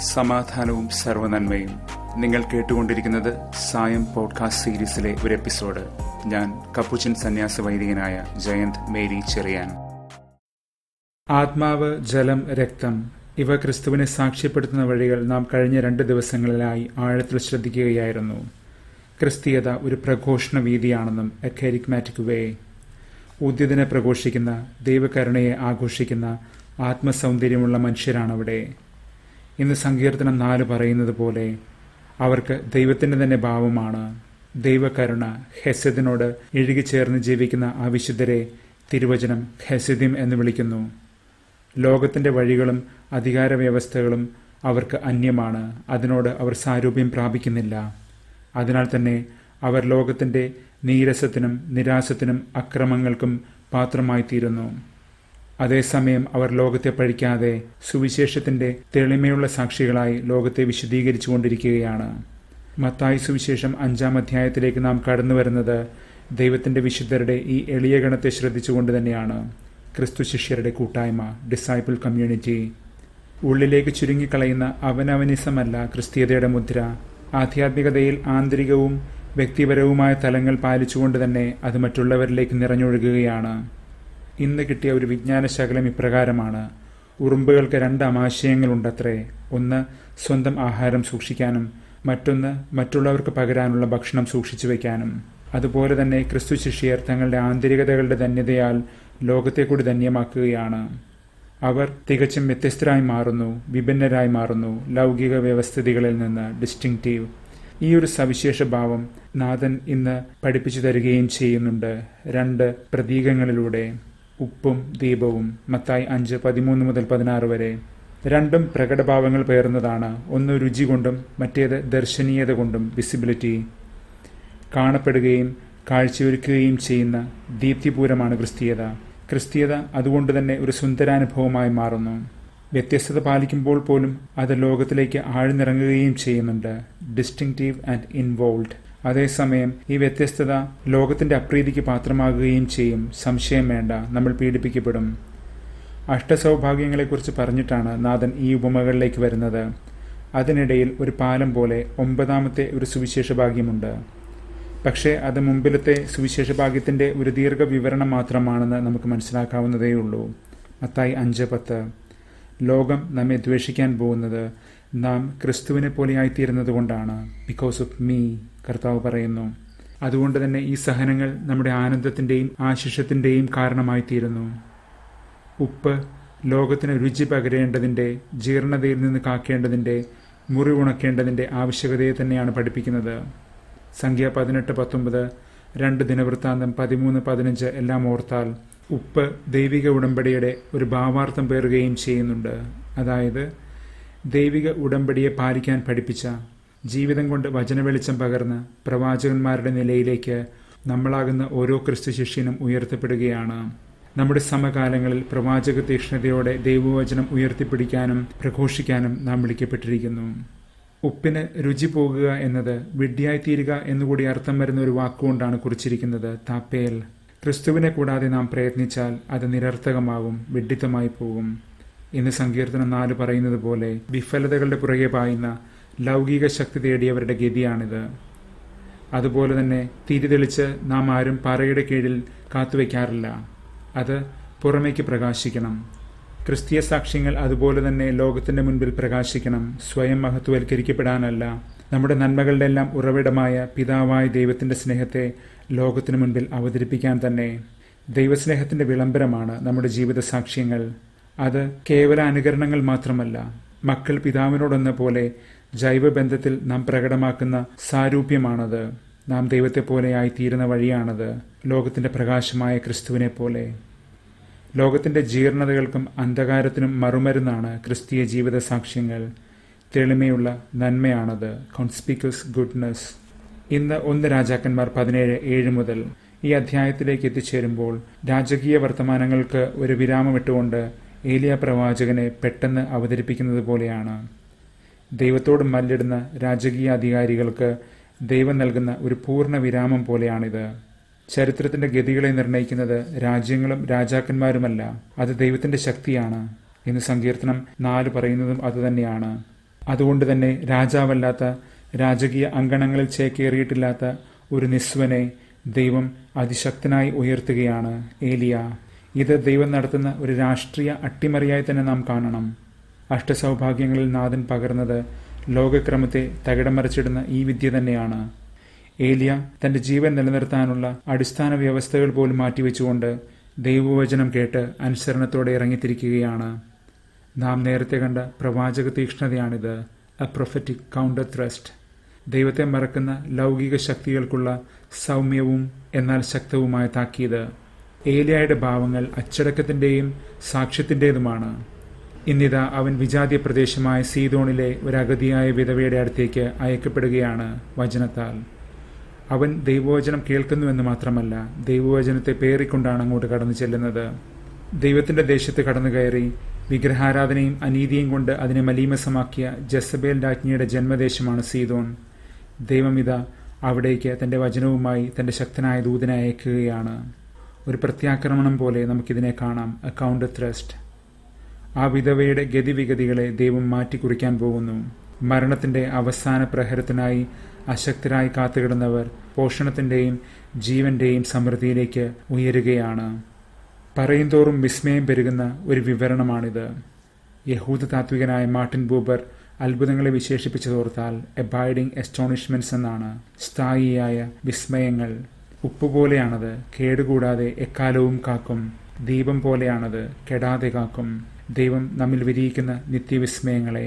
സമാധാനവും സർവനന്മയും നിങ്ങൾ കേട്ടുകൊണ്ടിരിക്കുന്നത് സായം പോഡ്കാസ്റ്റ് സീരീസിലെ ഒരു എപ്പിസോഡ്. ഞാൻ കപ്പുച്ചൻ സന്യാസ വൈദികനായ ജയന്ത് മേരി ചെറിയാൻ. ആത്മാവ് ജലം രക്തം ഇവ ക്രിസ്തുവിനെ സാക്ഷ്യപ്പെടുത്തുന്ന വഴികൾ നാം കഴിഞ്ഞ രണ്ട് ദിവസങ്ങളിലായി ആഴത്തിൽ ശ്രദ്ധിക്കുകയായിരുന്നു. ക്രിസ്തീയത ഒരു പ്രഘോഷണ വീതിയാണെന്നും എ വേ. ഉദ്യതിനെ പ്രഘോഷിക്കുന്ന ദൈവകരുണയെ ആഘോഷിക്കുന്ന ആത്മസൗന്ദര്യമുള്ള മനുഷ്യരാണവിടെ. ഇന്ന് സങ്കീർത്തനം നാല് പറയുന്നത് പോലെ അവർക്ക് ദൈവത്തിന്റെ തന്നെ ഭാവമാണ്. ദൈവകരുണ ഹെസദിനോട് ഇഴുകിച്ചേർന്ന് ജീവിക്കുന്ന ആ വിശുദ്ധരെ തിരുവചനം ഹെസദിം എന്ന് വിളിക്കുന്നു. ലോകത്തിന്റെ വഴികളും അധികാര വ്യവസ്ഥകളും അവർക്ക് അന്യമാണ്. അതിനോട് അവർ സാരൂപ്യം പ്രാപിക്കുന്നില്ല. അതിനാൽ തന്നെ അവർ ലോകത്തിന്റെ നീരസത്തിനും നിരാശത്തിനും അക്രമങ്ങൾക്കും പാത്രമായിത്തീരുന്നു. അതേസമയം അവർ ലോകത്തെ പഴിക്കാതെ സുവിശേഷത്തിന്റെ തെളിമയുള്ള സാക്ഷികളായി ലോകത്തെ വിശദീകരിച്ചുകൊണ്ടിരിക്കുകയാണ്. മത്തായി സുവിശേഷം അഞ്ചാം അധ്യായത്തിലേക്ക് നാം കടന്നു വരുന്നത് ദൈവത്തിന്റെ വിശുദ്ധരുടെ ഈ എളിയ ഗണത്തെ ശ്രദ്ധിച്ചുകൊണ്ട് തന്നെയാണ്. ക്രിസ്തു ശിഷ്യരുടെ കൂട്ടായ്മ ഡിസൈപ്പിൾ കമ്മ്യൂണിറ്റി. ഉള്ളിലേക്ക് ചുരുങ്ങിക്കളയുന്ന അവനവനിസമല്ല ക്രിസ്തീയതയുടെ മുദ്ര. ആധ്യാത്മികതയിൽ ആന്തരികവും വ്യക്തിപരവുമായ തലങ്ങൾ പാലിച്ചുകൊണ്ട് തന്നെ അത് മറ്റുള്ളവരിലേക്ക് നിറഞ്ഞൊഴുകുകയാണ്. ഇന്ന് കിട്ടിയ ഒരു വിജ്ഞാനശകലം ഇപ്രകാരമാണ്. ഉറുമ്പുകൾക്ക് രണ്ട് ആമാശയങ്ങളുണ്ടത്രേ ഒന്ന് സ്വന്തം ആഹാരം സൂക്ഷിക്കാനും മറ്റൊന്ന് മറ്റുള്ളവർക്ക് പകരാനുള്ള ഭക്ഷണം സൂക്ഷിച്ചു വയ്ക്കാനും. അതുപോലെ തന്നെ ക്രിസ്തു ശിഷ്യർ തങ്ങളുടെ ആന്തരികതകളുടെ ധന്യതയാൽ ലോകത്തെ കൂടി ധന്യമാക്കുകയാണ്. അവർ തികച്ചും വ്യത്യസ്തരായി മാറുന്നു വിഭിന്നരായി മാറുന്നു ലൗകിക വ്യവസ്ഥിതികളിൽ നിന്ന് ഡിസ്റ്റിങ്റ്റീവ്. ഈ ഒരു സവിശേഷ ഭാവം നാഥൻ ഇന്ന് പഠിപ്പിച്ചു തരികയും ചെയ്യുന്നുണ്ട്. രണ്ട് പ്രതീകങ്ങളിലൂടെ. ഉപ്പും ദീപവും മത്തായി അഞ്ച് പതിമൂന്ന് മുതൽ പതിനാറ് വരെ. രണ്ടും പ്രകടഭാവങ്ങൾ പേർന്നതാണ് ഒന്ന് രുചി കൊണ്ടും മറ്റേത് ദർശനീയത കൊണ്ടും വിസിബിലിറ്റി. കാണപ്പെടുകയും കാഴ്ചയൊരുക്കുകയും ചെയ്യുന്ന ദീപ്തിപൂരമാണ് ക്രിസ്തീയത. ക്രിസ്തീയത അതുകൊണ്ട് തന്നെ ഒരു സുന്ദരാനുഭവമായി മാറുന്നു. വ്യത്യസ്തത പാലിക്കുമ്പോൾ പോലും അത് ലോകത്തിലേക്ക് ആഴ്ന്നിറങ്ങുകയും ചെയ്യുന്നുണ്ട്. ഡിസ്റ്റിങ്റ്റീവ് ആൻഡ് ഇൻവോൾവ് അതേസമയം ഈ വ്യത്യസ്തത ലോകത്തിന്റെ അപ്രീതിക്ക് പാത്രമാകുകയും ചെയ്യും. സംശയം വേണ്ട നമ്മൾ പീഡിപ്പിക്കപ്പെടും. അഷ്ടസൗഭാഗ്യങ്ങളെക്കുറിച്ച് പറഞ്ഞിട്ടാണ് നാഥൻ ഈ ഉപമകളിലേക്ക് വരുന്നത്. അതിനിടയിൽ ഒരു പാലം പോലെ ഒമ്പതാമത്തെ ഒരു സുവിശേഷ ഭാഗ്യമുണ്ട് പക്ഷേ അത് മുമ്പിലത്തെ സുവിശേഷ ഭാഗ്യത്തിന്റെ ഒരു ദീർഘ വിവരണം മാത്രമാണെന്ന് നമുക്ക് മനസ്സിലാക്കാവുന്നതേയുള്ളൂ മത്തായി അഞ്ച് പത്ത്. ലോകം നമ്മെ ദ്വേഷിക്കാൻ പോകുന്നത് നാം ക്രിസ്തുവിനെ പോലെയായിത്തീരുന്നത് കൊണ്ടാണ്. ബിക്കോസ് ഓഫ് മീ കർത്താവ് പറയുന്നു. അതുകൊണ്ട് തന്നെ ഈ സഹനങ്ങൾ നമ്മുടെ ആനന്ദത്തിന്റെയും കാരണമായി കാരണമായിത്തീരുന്നു. ഉപ്പ് ലോകത്തിന് രുചി പകരേണ്ടതിന്റെ ജീർണതയിൽ നിന്ന് കാക്കേണ്ടതിന്റെ മുറിവുണക്കേണ്ടതിന്റെ ആവശ്യകതയെ തന്നെയാണ് പഠിപ്പിക്കുന്നത്. സംഖ്യ പതിനെട്ട് പത്തൊമ്പത് രണ്ട് ദിനവൃത്താന്തം പതിമൂന്ന് പതിനഞ്ച് എല്ലാം ഓർത്താൽ ഉപ്പ് ദൈവിക ഉടമ്പടിയുടെ ഒരു ഭാവാർത്ഥം പേറുകയും ചെയ്യുന്നുണ്ട്. അതായത് ദൈവിക ഉടമ്പടിയെ പാലിക്കാൻ പഠിപ്പിച്ച ജീവിതം കൊണ്ട് വചന വെളിച്ചം പകർന്ന് പ്രവാചകന്മാരുടെ നിലയിലേക്ക് നമ്മളാകുന്ന ഓരോ ക്രിസ്തു ശിഷ്യനും ഉയർത്തപ്പെടുകയാണ്. നമ്മുടെ സമകാലങ്ങളിൽ പ്രവാചക തീക്ഷ്ണതയോടെ ദൈവവചനം ഉയർത്തിപ്പിടിക്കാനും പ്രഘോഷിക്കാനും നാം വിളിക്കപ്പെട്ടിരിക്കുന്നു. ഉപ്പിന് രുചി പോകുക എന്നത് വിഡ്ഢിയായിത്തീരുക എന്നുകൂടി അർത്ഥം വരുന്ന ഒരു വാക്കുകൊണ്ടാണ് കുറിച്ചിരിക്കുന്നത് താപ്പേൽ. ക്രിസ്തുവിനെ കൂടാതെ നാം പ്രയത്നിച്ചാൽ അത് നിരർത്ഥകമാകും വിഡ്ഢിത്തമായി പോകും. ഇന്ന് സങ്കീർത്തനം നാല് പറയുന്നത് പോലെ വിഫലതകളുടെ പുറകെ പായുന്ന ലൗകിക ശക്തി തേടിയവരുടെ ഗതിയാണിത്. അതുപോലെ തന്നെ തിരിതെളിച്ച് നാം ആരും പാറയുടെ കീഴിൽ കാത്തുവെക്കാറില്ല. അത് പുറമേക്ക് പ്രകാശിക്കണം. ക്രിസ്തീയ സാക്ഷ്യങ്ങൾ അതുപോലെ തന്നെ ലോകത്തിന്റെ മുൻപിൽ പ്രകാശിക്കണം. സ്വയം മഹത്വവൽക്കരിക്കപ്പെടാനല്ല. നമ്മുടെ നന്മകളുടെ എല്ലാം ഉറവിടമായ പിതാവായ ദൈവത്തിന്റെ സ്നേഹത്തെ ലോകത്തിനു മുൻപിൽ അവതരിപ്പിക്കാൻ തന്നെ ദൈവസ്നേഹത്തിന്റെ വിളംബരമാണ് നമ്മുടെ ജീവിത സാക്ഷ്യങ്ങൾ. അത് കേവല അനുകരണങ്ങൾ മാത്രമല്ല. മക്കൾ പിതാവിനോടെന്ന പോലെ ജൈവബന്ധത്തിൽ നാം പ്രകടമാക്കുന്ന സാരൂപ്യമാണത്. നാം ദൈവത്തെ പോലെയായി തീരുന്ന വഴിയാണത് ലോകത്തിന്റെ പ്രകാശമായ ക്രിസ്തുവിനെ പോലെ. ലോകത്തിന്റെ ജീർണതകൾക്കും അന്ധകാരത്തിനും മറുമരുന്നാണ് ക്രിസ്തീയ ജീവിത സാക്ഷ്യങ്ങൾ തെളിമയുള്ള നന്മയാണത്. കോൺസ്പീക്കസ് ഗുഡ്നസ് ഇന്ന് ഒന്ന് രാജാക്കന്മാർ പതിനേഴ് ഏഴ് മുതൽ ഈ അധ്യായത്തിലേക്ക് എത്തിച്ചേരുമ്പോൾ രാജകീയ വർത്തമാനങ്ങൾക്ക് ഒരു വിരാമമിട്ടുകൊണ്ട് ഏലിയ പ്രവാചകനെ പെട്ടെന്ന് അവതരിപ്പിക്കുന്നത് പോലെയാണ്. ദൈവത്തോട് മല്ലിടുന്ന രാജകീയ അധികാരികൾക്ക് ദൈവം നൽകുന്ന ഒരു പൂർണ വിരാമം പോലെയാണിത്. ചരിത്രത്തിന്റെ ഗതികളെ നിർണയിക്കുന്നത് രാജ്യങ്ങളും രാജാക്കന്മാരുമല്ല അത് ദൈവത്തിന്റെ ശക്തിയാണ് എന്ന് സങ്കീർത്തനം നാല് പറയുന്നതും അതുതന്നെയാണ് അതുകൊണ്ട് തന്നെ രാജാവല്ലാത്ത രാജകീയ അങ്കണങ്ങളിൽ ചേക്കേറിയിട്ടില്ലാത്ത ഒരു നിസ്വനെ ദൈവം അതിശക്തനായി ഉയർത്തുകയാണ്. ഏലിയ ഇത് ദൈവം നടത്തുന്ന ഒരു രാഷ്ട്രീയ അട്ടിമറിയായി തന്നെ നാം കാണണം. അഷ്ടസൗഭാഗ്യങ്ങളിൽ നാഥൻ പകർന്നത് ലോകക്രമത്തെ തകിടം മറിച്ചിടുന്ന ഈ വിദ്യ തന്നെയാണ്. ഏലിയ തന്റെ ജീവൻ നിലനിർത്താനുള്ള അടിസ്ഥാന വ്യവസ്ഥകൾ പോലും മാറ്റിവെച്ചുകൊണ്ട് ദൈവവചനം കേട്ട് അനുസരണത്തോടെ ഇറങ്ങിത്തിരിക്കുകയാണ്. നാം നേരത്തെ കണ്ട പ്രവാചക തീക്ഷ്ണതയാണിത് എ പ്രൊഫറ്റിക് കൗണ്ടർ ത്രസ്റ്റ് ദൈവത്തെ മറക്കുന്ന ലൗകിക ശക്തികൾക്കുള്ള സൗമ്യവും എന്നാൽ ശക്തവുമായ താക്കീത്. ഏലിയായുടെ ഭാവങ്ങൾ അച്ചടക്കത്തിന്റെയും സാക്ഷ്യത്തിന്റെതുമാണ് ഇന്നിതാ അവൻ വിജാതി പ്രദേശമായ സീതോണിലെ ഒരു അഗതിയായ വിധവയുടെ അടുത്തേക്ക് അയക്കപ്പെടുകയാണ് വചനത്താൽ. അവൻ ദൈവവചനം കേൾക്കുന്നുവെന്ന് മാത്രമല്ല ദൈവവചനത്തെ പേറിക്കൊണ്ടാണ് അങ്ങോട്ട് കടന്നു ചെല്ലുന്നത്. ദൈവത്തിന്റെ ദേശത്ത് കടന്നു കയറി വിഗ്രഹാരാധനയും അനീതിയും കൊണ്ട് അതിനെ മലീമസമാക്കിയ ജസബേൽ രാജ്ഞിയുടെ ജന്മദേശമാണ് സീതോൺ ദൈവം ഇതാ അവിടേക്ക് തന്റെ വചനവുമായി തന്റെ ശക്തനായ ദൂതനെ അയക്കുകയാണ്. ഒരു പ്രത്യാക്രമണം പോലെ നമുക്കിതിനെ കാണാം. അക്കൗണ്ട് ത്രസ്റ്റ് ആ വിധവയുടെ ഗതിവിഗതികളെ ദൈവം മാറ്റിക്കുറിക്കാൻ പോകുന്നു. മരണത്തിന്റെ അവസാന പ്രഹരത്തിനായി അശക്തരായി കാത്തുകിടന്നവർ പോഷണത്തിന്റെയും ജീവന്റെയും സമൃദ്ധിയിലേക്ക് ഉയരുകയാണ്. പറയുന്തോറും വിസ്മയം പെരുകുന്ന ഒരു വിവരണമാണിത്. യഹൂദ താത്വികനായ മാർട്ടിൻ ബൂബർ അത്ഭുതങ്ങളെ വിശേഷിപ്പിച്ചതോർത്താൽ എബൈഡിംഗ് എസ്റ്റോണിഷ്മെന്റ്സ് എന്നാണ് സ്ഥായിയായ വിസ്മയങ്ങൾ. ഉപ്പുപോലെയാണത് കേടുകൂടാതെ എക്കാലവും കാക്കും. ദീപം പോലെയാണത് കെടാതെ കാക്കും. ദൈവം നമ്മിൽ വിരിയിക്കുന്ന നിത്യവിസ്മയങ്ങളെ.